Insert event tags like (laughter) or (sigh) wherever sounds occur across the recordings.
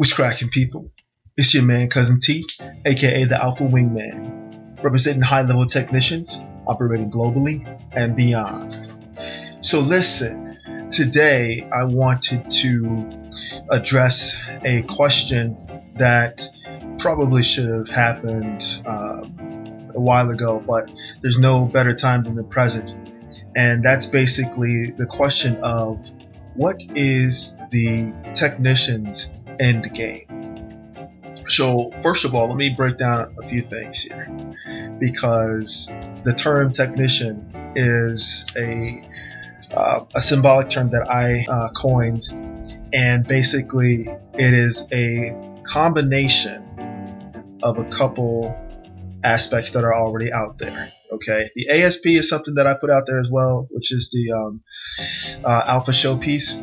What's cracking, people? It's your man, Cousin T, aka the Alpha Wingman, representing high level technicians operating globally and beyond. So, listen, today I wanted to address a question that probably should have happened um, a while ago, but there's no better time than the present. And that's basically the question of what is the technician's end game? So, first of all, let me break down a few things here because the term technician is a, uh, a symbolic term that I uh, coined, and basically, it is a combination of a couple aspects that are already out there. Okay, the ASP is something that I put out there as well, which is the um, uh, alpha show piece.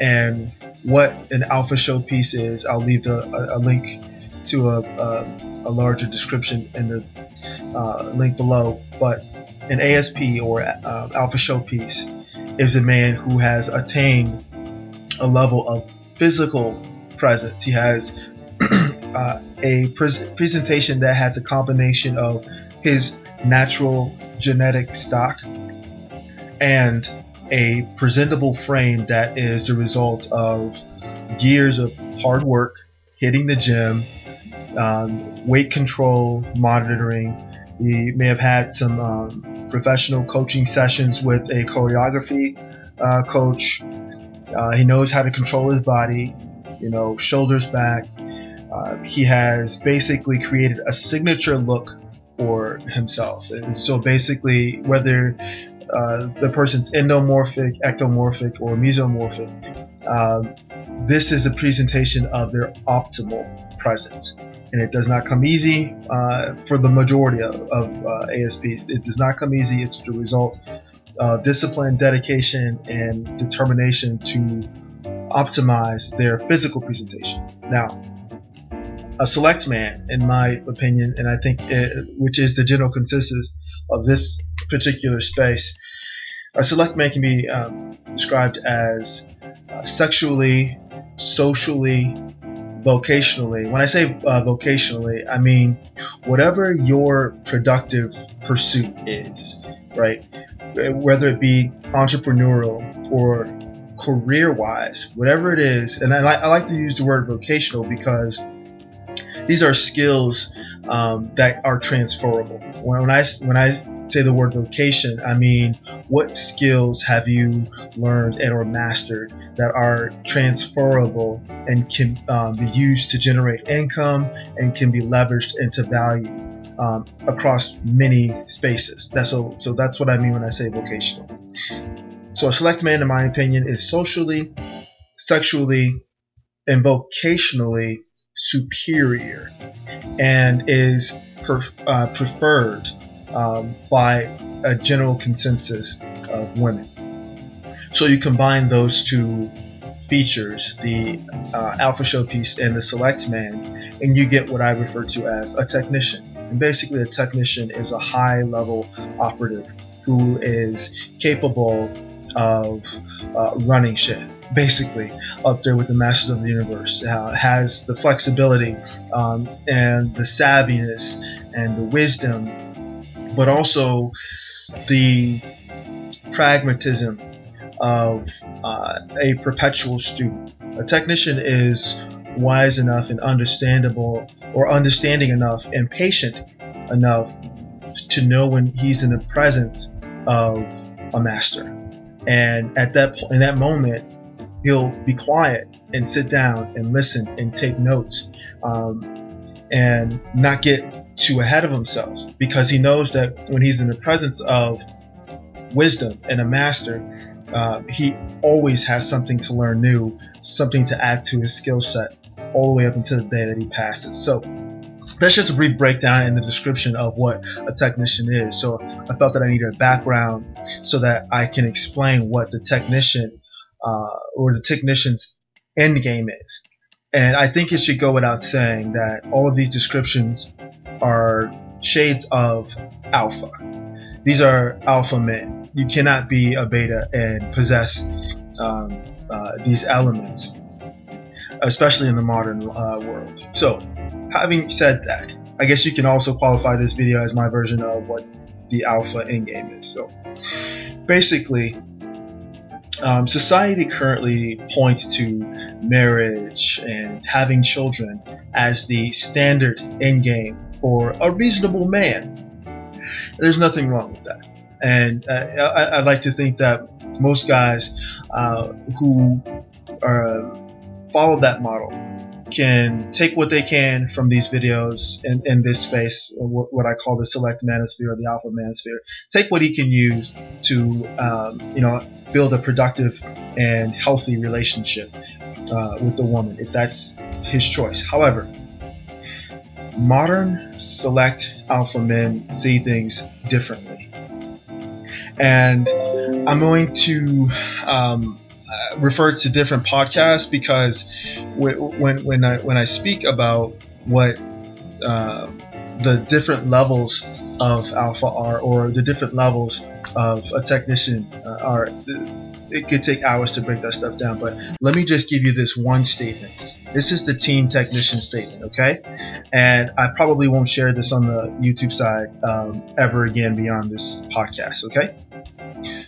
And what an alpha show piece is, I'll leave the, a, a link to a, a, a, larger description in the uh, link below. But an ASP or uh, alpha show piece is a man who has attained a level of physical presence. He has (clears throat) uh, a pre- presentation that has a combination of his natural genetic stock and a presentable frame that is the result of years of hard work, hitting the gym, um, weight control, monitoring. He may have had some um, professional coaching sessions with a choreography uh, coach. Uh, he knows how to control his body, you know, shoulders back. Uh, he has basically created a signature look for himself. And so basically, whether uh, the person's endomorphic, ectomorphic, or mesomorphic, um, this is a presentation of their optimal presence. And it does not come easy uh, for the majority of, of uh, ASPs. It does not come easy. It's the result of discipline, dedication, and determination to optimize their physical presentation. Now, a select man, in my opinion, and I think it, which is the general consensus of this particular space, a select man can be um, described as uh, sexually, socially, vocationally. When I say uh, vocationally, I mean whatever your productive pursuit is, right? Whether it be entrepreneurial or career wise, whatever it is. And I, I like to use the word vocational because these are skills um, that are transferable. When I when I say the word vocation, I mean what skills have you learned and or mastered that are transferable and can um, be used to generate income and can be leveraged into value um, across many spaces. That's so so that's what I mean when I say vocational. So a select man, in my opinion, is socially, sexually, and vocationally superior and is per, uh, preferred um, by a general consensus of women. So you combine those two features, the uh, alpha show piece and the select man, and you get what I refer to as a technician. And basically, a technician is a high level operative who is capable of uh, running shit basically up there with the masters of the universe. Uh, has the flexibility um, and the savviness and the wisdom, but also the pragmatism of uh, a perpetual student. A technician is wise enough and understandable, or understanding enough and patient enough to know when he's in the presence of a master. And at that in that moment, he'll be quiet and sit down and listen and take notes um, and not get too ahead of himself because he knows that when he's in the presence of wisdom and a master, uh, he always has something to learn new, something to add to his skill set all the way up until the day that he passes. So that's just a brief breakdown in the description of what a technician is. So I felt that I needed a background so that I can explain what the technician uh, or the technician's end game is. And I think it should go without saying that all of these descriptions are shades of alpha. These are alpha men. You cannot be a beta and possess um, uh, these elements. especially in the modern uh, world. So, having said that, I guess you can also qualify this video as my version of what the alpha in game is. So, basically, um, society currently points to marriage and having children as the standard endgame for a reasonable man. There's nothing wrong with that. And uh, I, would like to think that most guys uh, who uh, follow that model can take what they can from these videos in, in this space, what, what, I call the select manosphere or the alpha manosphere. Take what he can use to, um, you know, build a productive and healthy relationship uh, with the woman, if that's his choice. However, modern select alpha men see things differently. And I'm going to um, uh, refer to different podcasts because when when I when I speak about what uh, the different levels of alpha are or the different levels of a technician uh, are it could take hours to break that stuff down but let me just give you this one statement. This is the team technician statement okay? And i probably won't share this on the youtube side um, ever again beyond this podcast okay?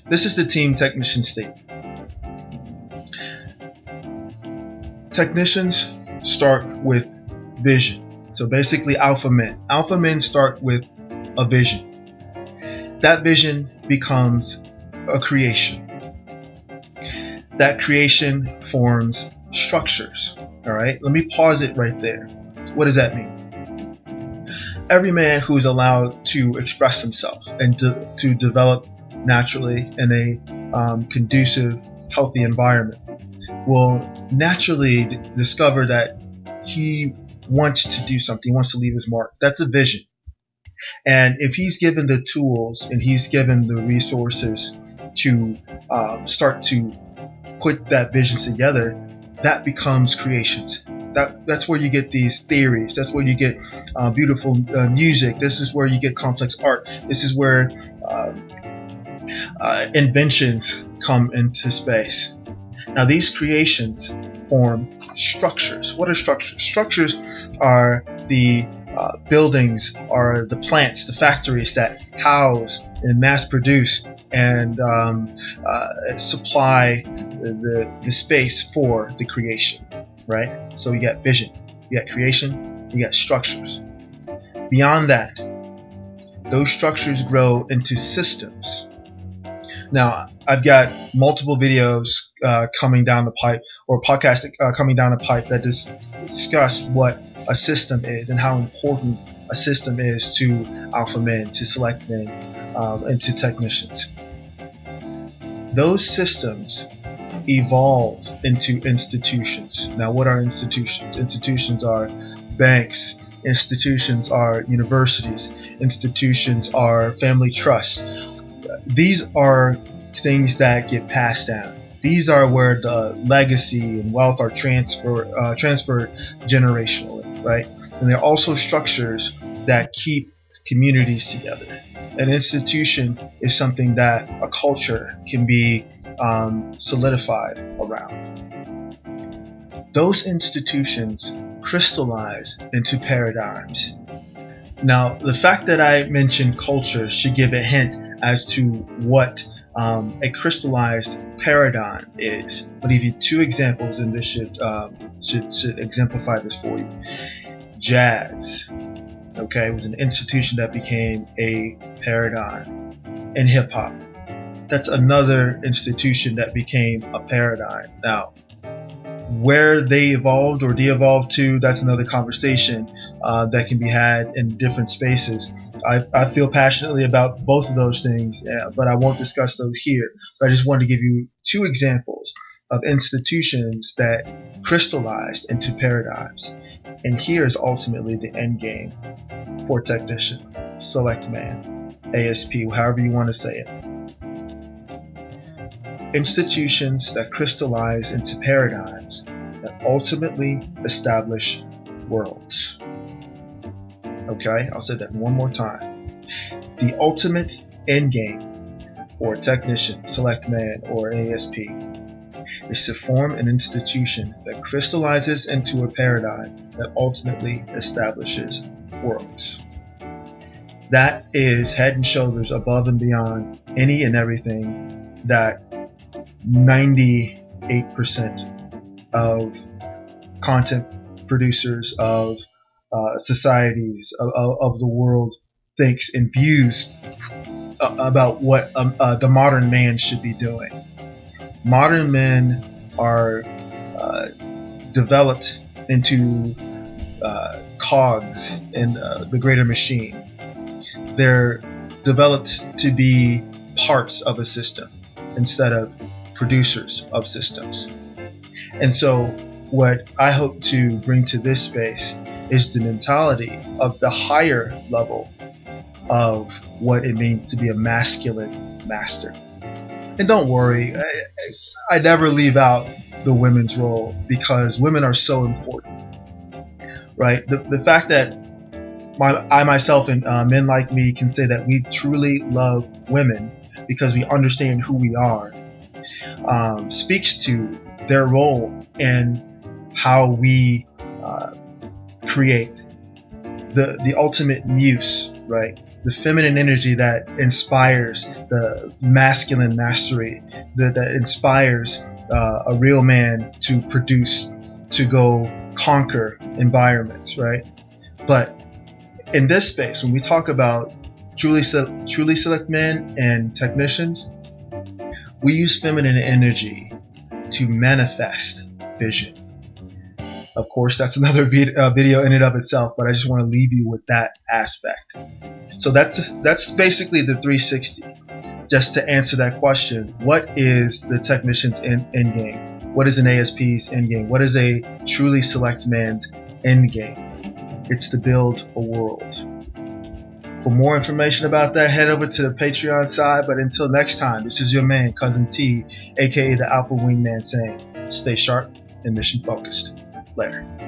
This is the team technician statement technicians start with vision. So basically, alpha men. Alpha men start with a vision. That vision becomes a creation. That creation forms structures. All right, let me pause it right there. What does that mean? Every man who is allowed to express himself and to, develop naturally in a um, conducive, healthy environment will naturally d- discover that he wants to do something, he wants to leave his mark. That's a vision. And if he's given the tools and he's given the resources to uh, start to put that vision together, that becomes creations. That, that's where you get these theories. That's where you get uh, beautiful uh, music. This is where you get complex art. This is where uh, uh, inventions come into space. Now, these creations form structures. What are structures? Structures are the uh, buildings, are the plants, the factories that house and mass produce and um, uh, supply the, the space for the creation, right? So you got vision, you got creation, you got structures. Beyond that, those structures grow into systems. Now, I've got multiple videos uh, coming down the pipe or podcast uh, coming down the pipe that dis- discuss what a system is and how important a system is to alpha men, to select men, um, and to technicians. Those systems evolve into institutions. Now, what are institutions? Institutions are banks, institutions are universities, institutions are family trusts. These are things that get passed down. These are where the legacy and wealth are transfer, uh, transferred generationally, right? And they're also structures that keep communities together. An institution is something that a culture can be um, solidified around. Those institutions crystallize into paradigms. Now, the fact that I mentioned culture should give a hint as to what um, a crystallized paradigm is. But give you two examples, and this should, um, should should exemplify this for you. Jazz, okay, was an institution that became a paradigm in hip hop. That's another institution that became a paradigm. Now, where they evolved or de-evolved to, that's another conversation uh, that can be had in different spaces. I, I feel passionately about both of those things, uh, but I won't discuss those here. But I just wanted to give you two examples of institutions that crystallized into paradigms. And here is ultimately the end game for technician, select man, ASP, however you want to say it institutions that crystallize into paradigms that ultimately establish worlds. Okay, I'll say that one more time. The ultimate end game for a technician, select man, or ASP is to form an institution that crystallizes into a paradigm that ultimately establishes worlds. That is head and shoulders above and beyond any and everything that 98% of content producers of uh, societies of, of, the world thinks and views uh, about what um, uh, the modern man should be doing. Modern men are uh, developed into uh, cogs in uh, the greater machine. They're developed to be parts of a system instead of producers of systems. And so, what I hope to bring to this space is the mentality of the higher level of what it means to be a masculine master. And don't worry, I, I never leave out the women's role because women are so important, right? The, the fact that my, I myself and uh, men like me can say that we truly love women because we understand who we are um, speaks to their role and how we uh, create the the ultimate muse, right? The feminine energy that inspires the masculine mastery, that, that inspires uh, a real man to produce, to go conquer environments, right? But in this space, when we talk about truly truly select men and technicians, we use feminine energy to manifest vision. Of course, that's another uh, video in and of itself, but I just want to leave you with that aspect. So that's that's basically the 360. Just to answer that question, what is the technician's end, end game? What is an ASP's end game? What is a truly select man's end game? It's to build a world. For more information about that, head over to the Patreon side. But until next time, this is your man, Cousin T, aka the Alpha Wingman, saying stay sharp and mission focused. Later.